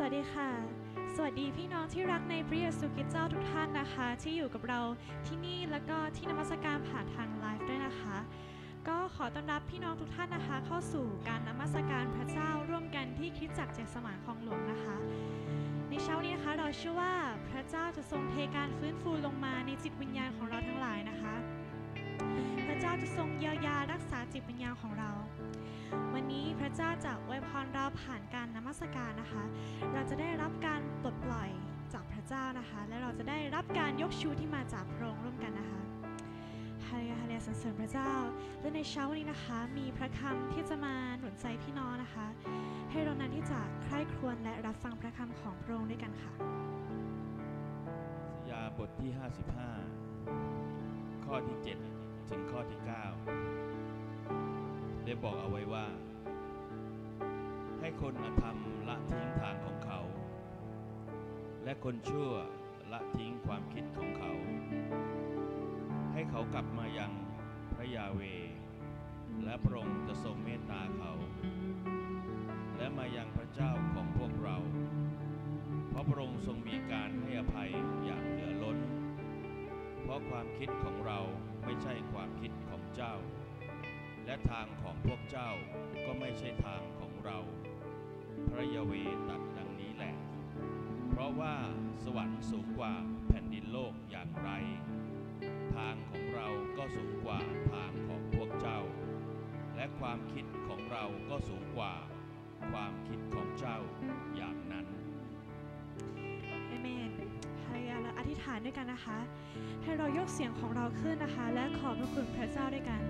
สวัสดีค่ะ สวัสดีพี่น้องที่รักในพระเยซูคริสต์เจ้าทุกท่านนะคะ ที่อยู่กับเราที่นี่แล้วก็ที่นมัสการผ่านทางไลฟ์ด้วยนะคะ ก็ขอต้อนรับพี่น้องทุกท่านนะคะ เข้าสู่การนมัสการพระเจ้าร่วมกันที่คริสตจักรเจสมานคลองหลวงนะคะ ในเช้านี้นะคะเราเชื่อว่าพระเจ้าจะทรงเทการฟื้นฟูลงมาในจิตวิญญาณของเราทั้งหลายนะคะ พระเจ้าจะทรงเยียวยารักษาจิตวิญญาณของเรา วันนี้พระเจ้าจะอวยพรเราผ่านการนมัสการนะคะ เราจะได้รับการปลดปล่อยจากพระเจ้านะคะ และเราจะได้รับการยกชูที่มาจากพระองค์ร่วมกันนะคะฮาเลลูยาฮาเลลูยาสรรเสริญพระเจ้า และในเช้าวันนี้นะคะ มีพระคำที่จะมาหนุนใจพี่น้องนะคะ ให้เรานั้นที่จะใคร่ครวญและรับฟังพระคำของพระองค์ด้วยกันค่ะยาบทที่ 55 ข้อที่ 7 ถึงข้อที่ 9 ได้บอกเอาไว้ว่า ให้คนอธรรมละทิ้งทางของเขา และคนชั่วละทิ้งความคิดของเขา ให้เขากลับมายังพระยาเว และพระองค์จะทรงเมตตาเขา และมายังพระเจ้าของพวกเรา เพราะพระองค์ทรงมีการให้อภัยอย่างเหลือล้น เพราะความคิดของเรา ไม่ใช่ความคิดของเจ้า และทางของพวกเจ้าก็ไม่ใช่ทางของเรา พระยาเวตัดดังนี้แหละ เพราะว่าสวรรค์สูงกว่าแผ่นดินโลกอย่างไร ทางของเราก็สูงกว่าทางของพวกเจ้า และความคิดของเราก็สูงกว่า ความคิดของเจ้าอย่างนั้น ธิษฐานด้วยกันนะคะ ให้เรายกเสียงของเราขึ้นนะคะ และขอบพระคุณพระเจ้าด้วยกัน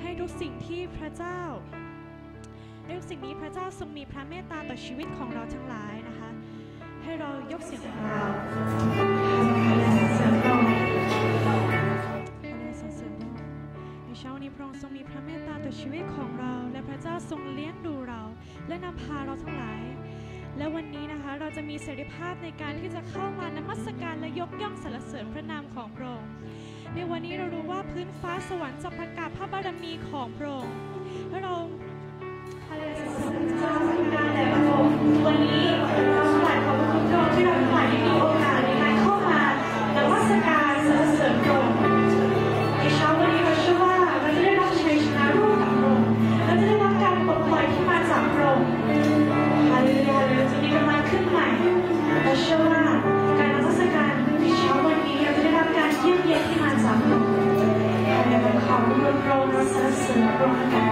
ให้ทุกสิ่งที่พระเจ้าให้ทุกสิ่งนี้พระเจ้าทรงมีพระเมตตาต่อชีวิตของเราทั้งหลายนะคะ ให้เรายกเสียงของเราในเช้านี้พระองค์ทรงมีพระเมตตาต่อชีวิตของเรา และพระเจ้าทรงเลี้ยงดูเรา และนำพาเราทั้งหลาย และวันนี้นะคะเราจะมีเสรีภาพในการที่จะเข้ามานมัสการและยกย่องสรรเสริญพระนามของพระองค์ในวันนี้เรารู้ว่าพื้นฟ้าสวรรค์จะประกาศพระบารมีของพระองค์และเราฮาเลลูยาสรรเสริญพระเจ้าพระนามและพระองค์วันนี้เราถวายขอบพระคุณพระองค์ที่เราทั้งหลายได้มีโอกาส ที่ม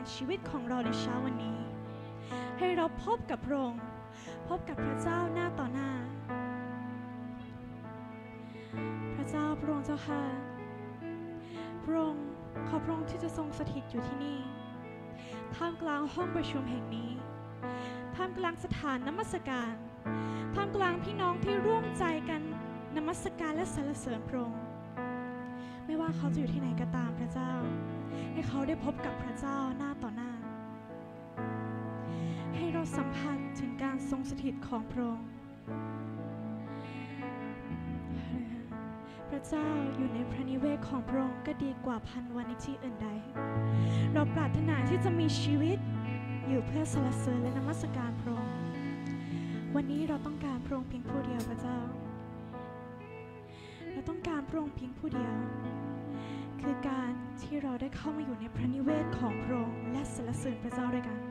มาเยี่ยมเยียนชีวิตของเราในเช้าวันนี้ ให้เราพบกับพระองค์พบกับพระเจ้าหน้าต่อหน้า พระเจ้าพระองค์เจ้าค่ะพระองค์ขอพระองค์ที่จะทรงสถิตอยู่ที่นี่ท่ามกลางห้องประชุมแห่งนี้ท่ามกลางสถานนมัสการท่ามกลางพี่น้องที่ร่วมใจกันนมัสการและสรรเสริญพระองค์ไม่ว่าเขาจะอยู่ที่ไหนก็ตามพระเจ้า ให้เขาได้พบกับพระเจ้าหน้าต่อหน้า ให้เราสัมผัสถึงการทรงสถิตของพระองค์พระเจ้าอยู่ในพระนิเวศของพระองค์ก็ดีกว่าพันวันในที่อื่นใด เราปรารถนาที่จะมีชีวิตอยู่เพื่อสรรเสริญและนมัสการพระองค์ วันนี้เราต้องการพระองค์เพียงผู้เดียวพระเจ้า เราต้องการพระองค์เพียงผู้เดียว คือการที่เราได้เข้ามาอยู่ในพระนิเวศของพระองค์และสรรเสริญพระเจ้าด้วยกัน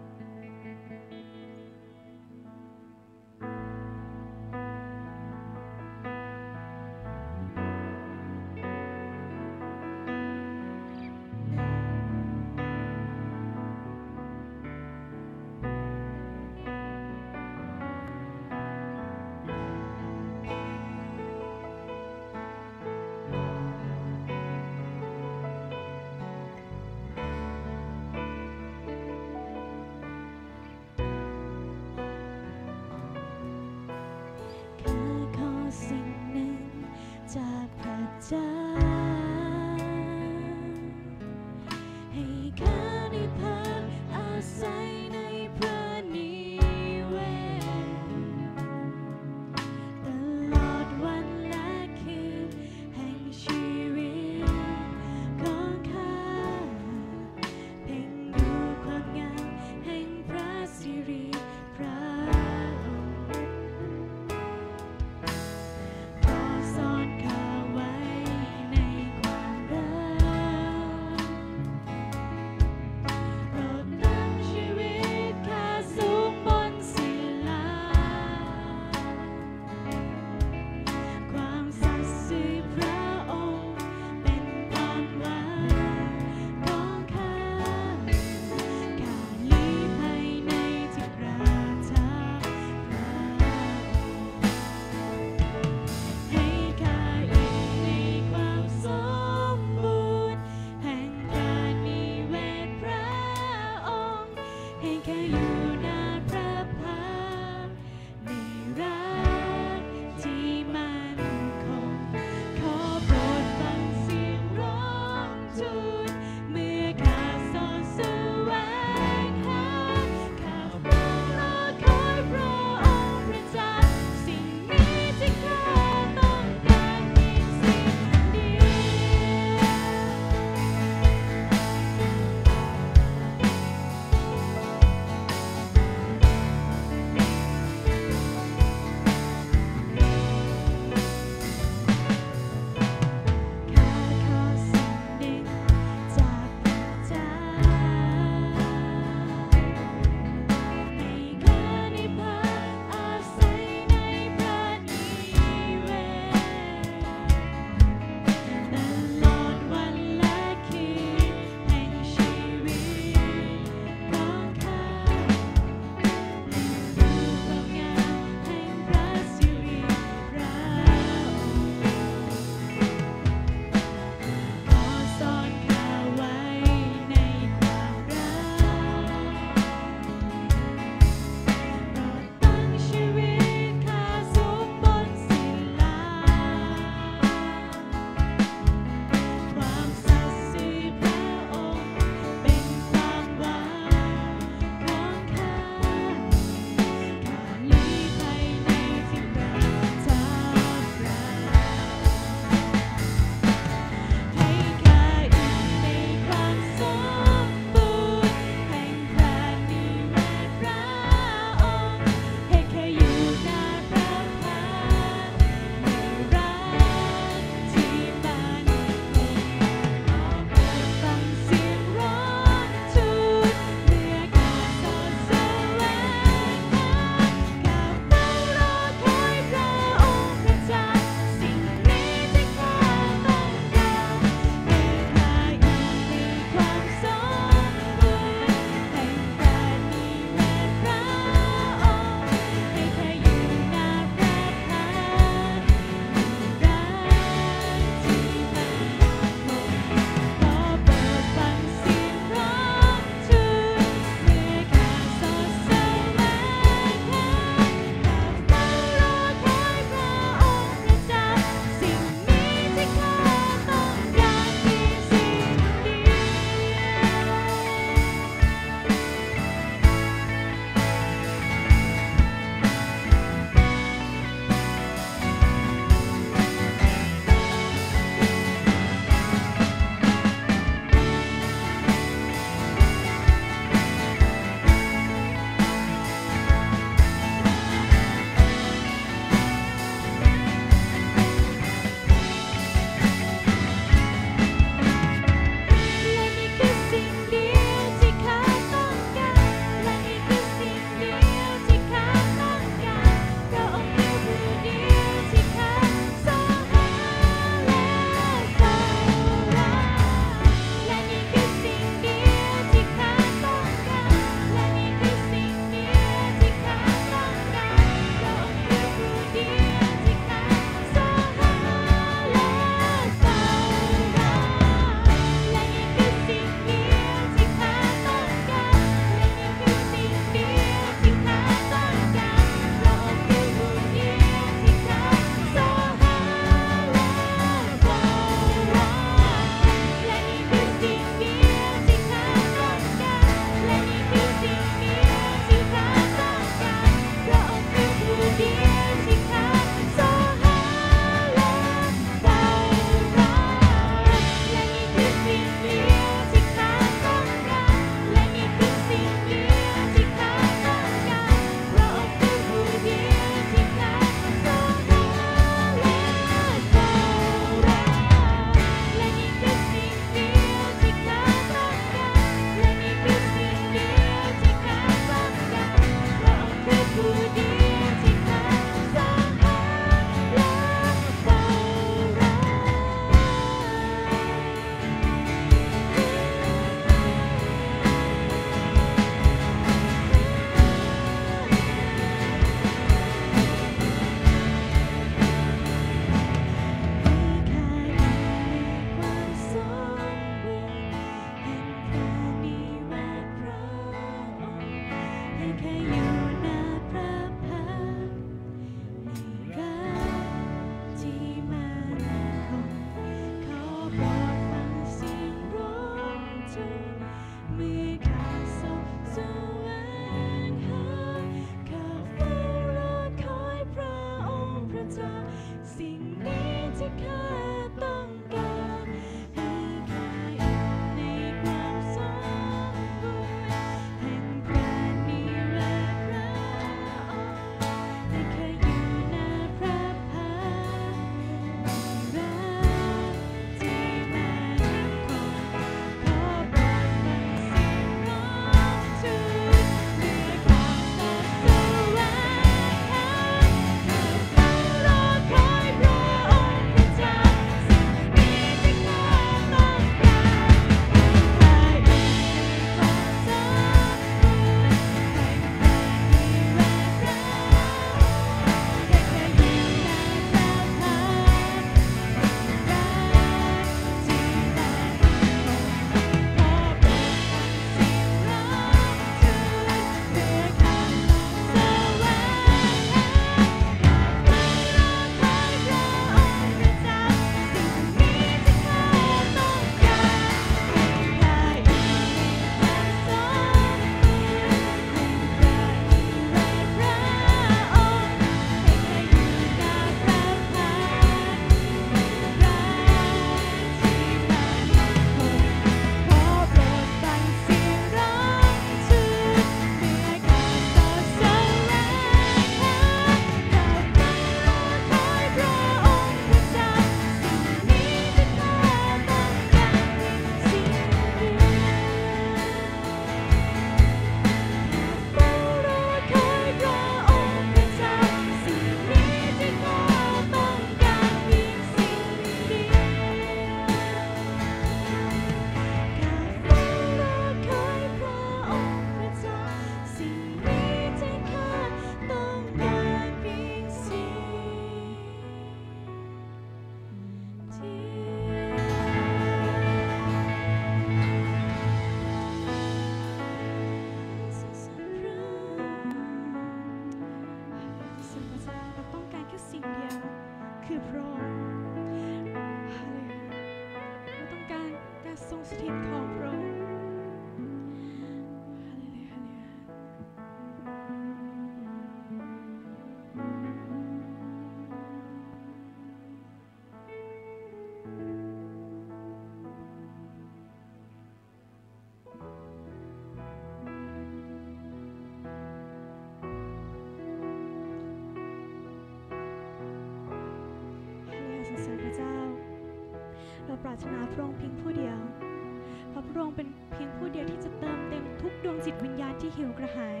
ยงผู้เดียวที่จะเติมเต็มทุกดวงจิตวิญญาณที่หิวกระหาย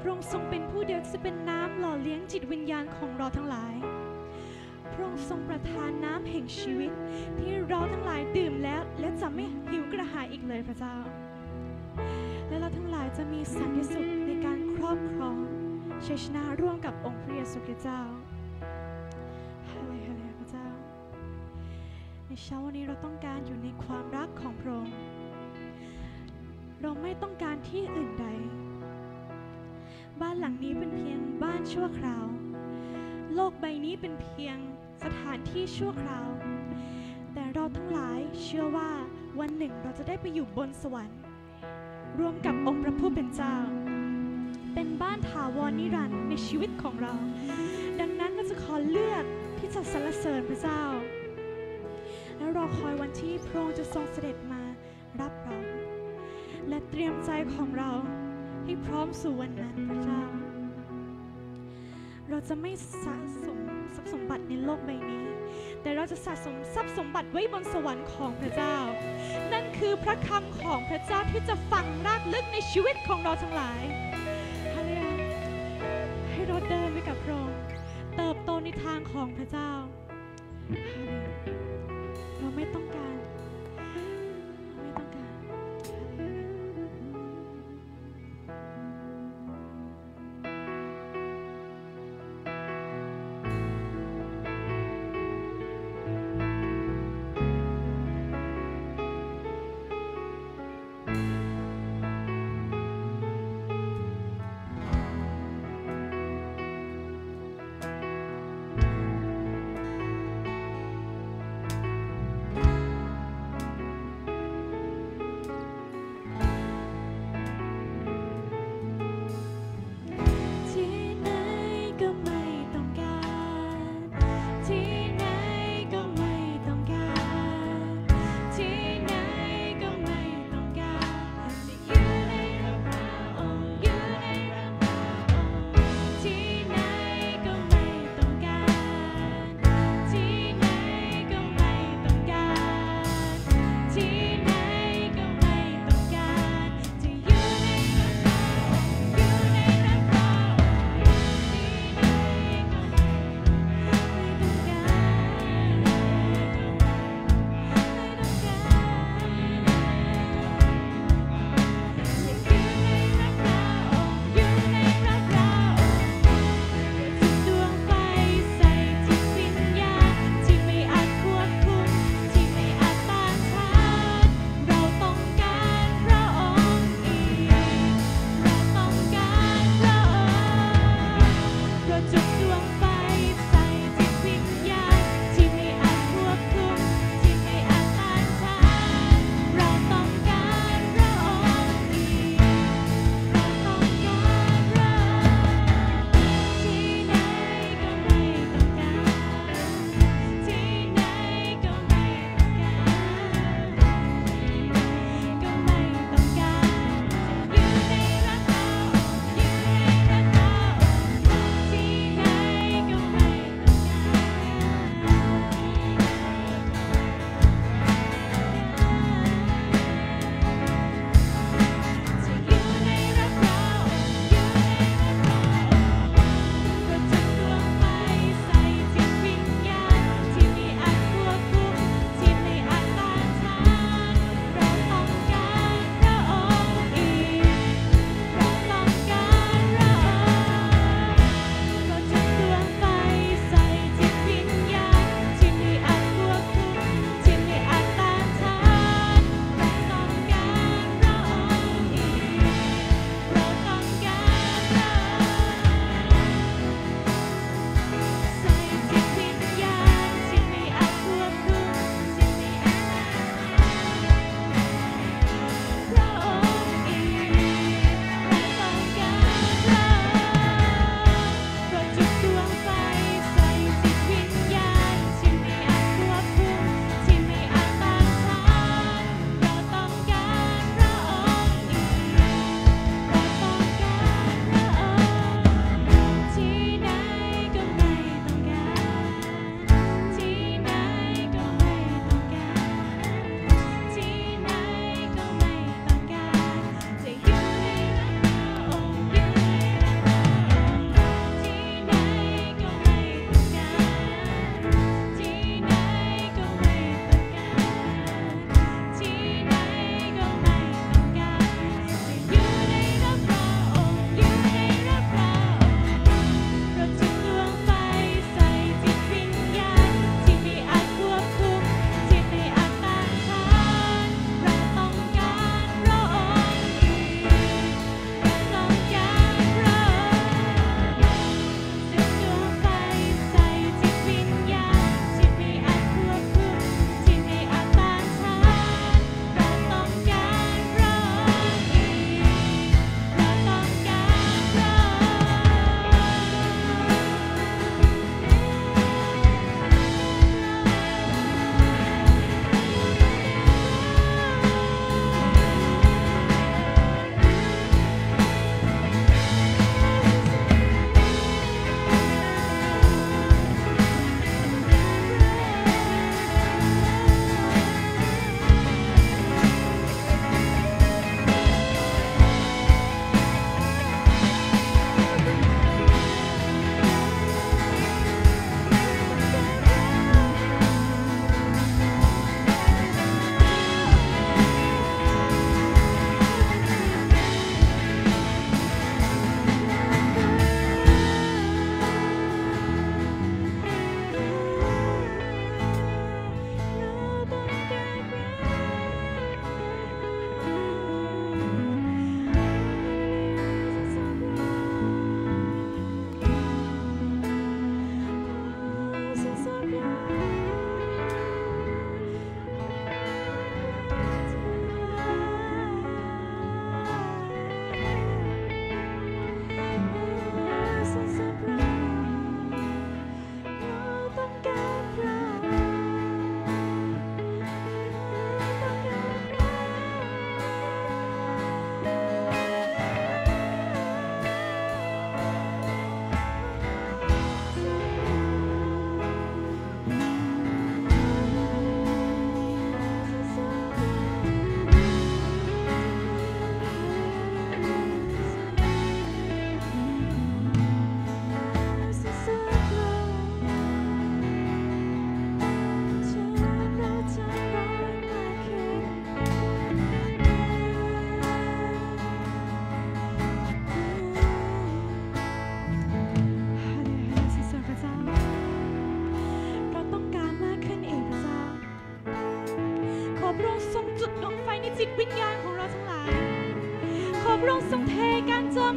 พระองค์ทรงเป็นผู้เดียวจะเป็นน้ำหล่อเลี้ยงจิตวิญญาณของเราทั้งหลาย พระองค์ทรงประทานน้ำแห่งชีวิต ที่เราทั้งหลายดื่มแล้ว และจะไม่หิวกระหายอีกเลยพระเจ้า และเราทั้งหลายจะมีสันติสุขในการครอบครองชัยชนะร่วมกับองค์พระเยซูคริสต์เจ้าฮาเลลูยาพระเจ้าในเช้าวันนี้เราต้องการอยู่ในความรักของพระองค์ เราไม่ต้องการที่อื่นใด บ้านหลังนี้เป็นเพียงบ้านชั่วคราว โลกใบนี้เป็นเพียงสถานที่ชั่วคราว แต่เราทั้งหลายเชื่อว่าวันหนึ่งเราจะได้ไปอยู่บนสวรรค์ร่วมกับองค์พระผู้เป็นเจ้า เป็นบ้านถาวรนิรันดร์ในชีวิตของเรา ดังนั้นเราจะขอเลือกที่จะสรรเสริญพระเจ้า แล้วรอคอยวันที่พระองค์จะทรงเสด็จ ตรียมใจของเราให้พร้อมสู่วันนั้นพระเจ้า เราจะไม่สะสมทรัพย์สมบัติในโลกใบนี้ แต่เราจะสะสมทรัพย์สมบัติไว้บนสวรรค์ของพระเจ้า นั่นคือพระคำของพระเจ้าที่จะฝังรากลึกในชีวิตของเราทั้งหลาย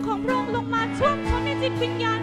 ของพระองค์ลงมาชุ่มชนในจิตวิญญาณ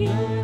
you.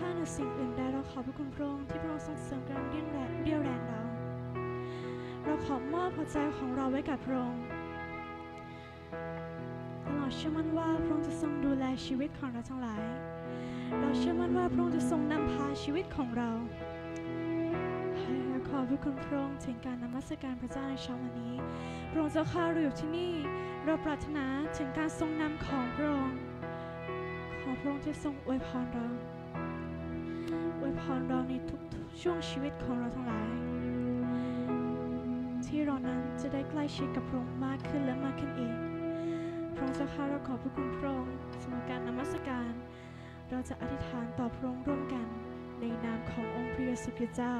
ค์เจ้าข้าในสิ่งอื่นใดเราขอบคุณพระองค์ที่พระองค์ทรงเสริมกำลังเรี่ยงแรงเรี่ยวแรงเรา เราขอมอบหัวใจของเราไว้กับพระองค์และเราเชื่อมั่นว่าพระองค์จะทรงดูแลชีวิตของเราทั้งหลาย เราเชื่อมั่นว่าพระองค์จะทรงนำพาชีวิตของเราให้ขอบพระคุณพระองค์ถึงการนมัสการพระเจ้าในเช้าวันนี้ พระองค์เจ้าข้าเราอยู่ที่นี่ เราปรารถนาถึงการทรงนำของพระองค์ ขอพระองค์ที่ทรงอวยพรเรา อวยพรเราในทุกช่วงชีวิตของเราทั้งหลาย ที่เรานั้นจะได้ใกล้ชิดกับพระองค์มากขึ้นและมากขึ้นอีก พระองค์เจ้าข้าเราขอบพระคุณพระองค์สำหรับการนมัสการ เราจะอธิษฐานต่อพระองค์ร่วมกัน ในนามขององค์พระเยซูคริสต์เจ้า